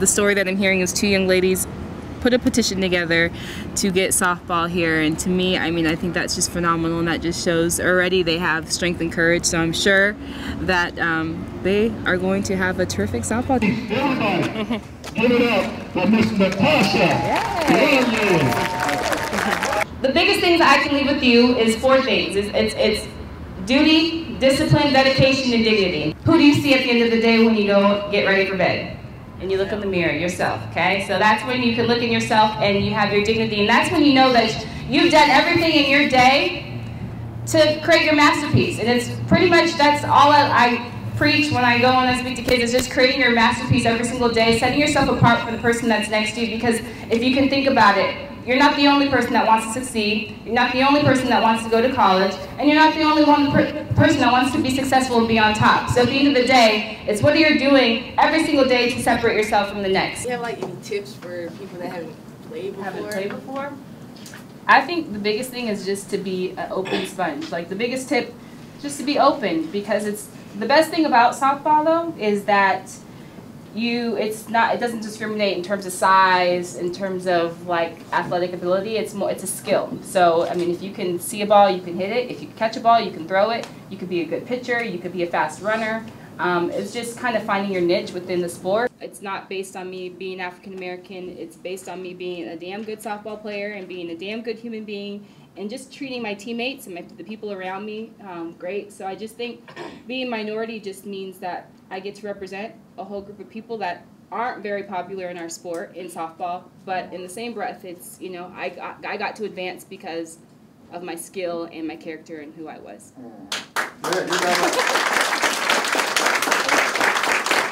the story that I'm hearing is two young ladies put a petition together to get softball here and to me I mean I think that's just phenomenal and that just shows already they have strength and courage so I'm sure that um, they are going to have a terrific softball team. Give it up for Miss Natasha The biggest things I can leave with you is four things. It's, it's, it's duty, discipline, dedication, and dignity. Who do you see at the end of the day when you go get ready for bed? And you look in the mirror yourself, okay? So that's when you can look in yourself and you have your dignity. And that's when you know that you've done everything in your day to create your masterpiece. And it's pretty much, that's all I, I preach when I go and I speak to kids is just creating your masterpiece every single day, setting yourself apart from the person that's next to you. Because if you can think about it, you're not the only person that wants to succeed. You're not the only person that wants to go to college. And you're not the only one per person that wants to be successful and be on top. So at the end of the day, it's what are you're doing every single day to separate yourself from the next. Do you have like any tips for people that haven't played before? Haven't played before? I think the biggest thing is just to be an open sponge. Like the biggest tip, just to be open because it's the best thing about softball though is that you it's not it doesn't discriminate in terms of size in terms of like athletic ability. It's more it's a skill. So i mean if you can see a ball you can hit it. If you can catch a ball you can throw it. You could be a good pitcher. You could be a fast runner um, it's just kind of finding your niche within the sport it's not based on me being african american it's based on me being a damn good softball player and being a damn good human being and just treating my teammates and my, the people around me um, great. So I just think being minority just means that I get to represent a whole group of people that aren't very popular in our sport in softball, but in the same breath, it's you know I got, I got to advance because of my skill and my character and who I was.